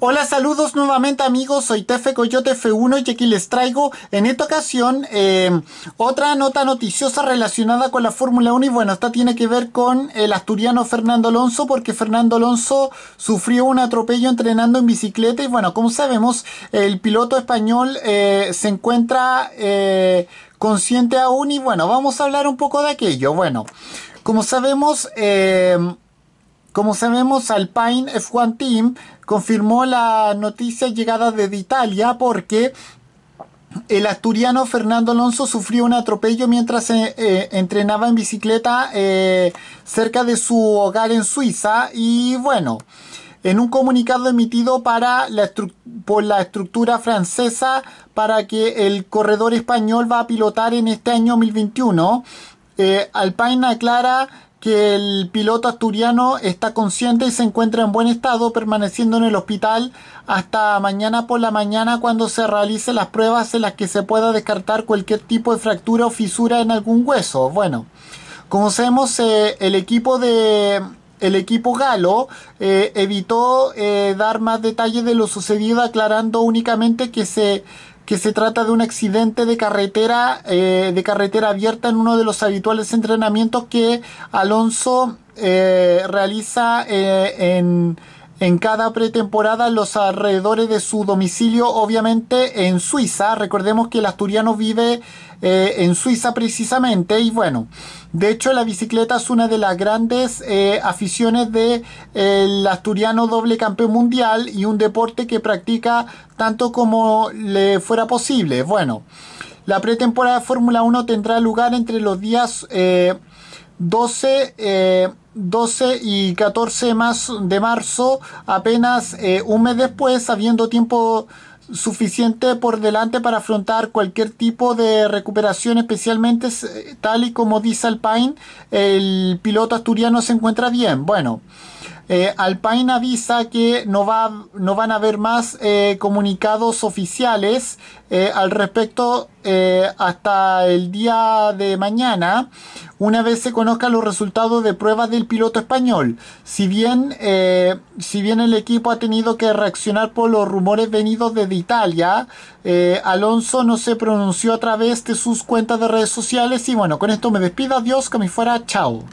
Hola, saludos nuevamente amigos, soy Tefe Coyote F1 y aquí les traigo en esta ocasión eh, otra nota noticiosa relacionada con la Fórmula 1 y bueno, esta tiene que ver con el asturiano Fernando Alonso porque Fernando Alonso sufrió un atropello entrenando en bicicleta y bueno, como sabemos, el piloto español eh, se encuentra eh, consciente aún y bueno, vamos a hablar un poco de aquello. Bueno, como sabemos, como sabemos, Alpine F1 Team confirmó la noticia llegada desde Italia porque el asturiano Fernando Alonso sufrió un atropello mientras eh, eh, entrenaba en bicicleta eh, cerca de su hogar en Suiza y bueno, en un comunicado emitido para la por la estructura francesa para que el corredor español va a pilotar en este año 2021, Alpine aclara que el piloto asturiano está consciente y se encuentra en buen estado, permaneciendo en el hospital hasta mañana por la mañana cuando se realicen las pruebas en las que se pueda descartar cualquier tipo de fractura o fisura en algún hueso. Bueno, como sabemos, eh, el equipo de el equipo galo eh, evitó eh, dar más detalles de lo sucedido, aclarando únicamente que se que se trata de un accidente de carretera, eh, de carretera abierta en uno de los habituales entrenamientos que Alonso eh, realiza eh, en, en cada pretemporada los alrededores de su domicilio, obviamente en Suiza. Recordemos que el asturiano vive en Suiza precisamente y bueno. De hecho, la bicicleta es una de las grandes eh, aficiones del el asturiano doble campeón mundial y un deporte que practica tanto como le fuera posible. Bueno, la pretemporada de Fórmula 1 tendrá lugar entre los días 12, 12 eh, y 14 de marzo, apenas eh, un mes después, habiendo tiempo suficiente por delante para afrontar cualquier tipo de recuperación, especialmente tal y como dice Alpine, el piloto asturiano se encuentra bien. Bueno, eh, Alpine avisa que no, va, no van a haber más eh, comunicados oficiales eh, al respecto hasta el día de mañana, una vez se conozcan los resultados de pruebas del piloto español. Si bien, si bien el equipo ha tenido que reaccionar por los rumores venidos desde Italia, Alonso no se pronunció a través de sus cuentas de redes sociales y bueno, con esto me despido, adiós, que me fuera, chao.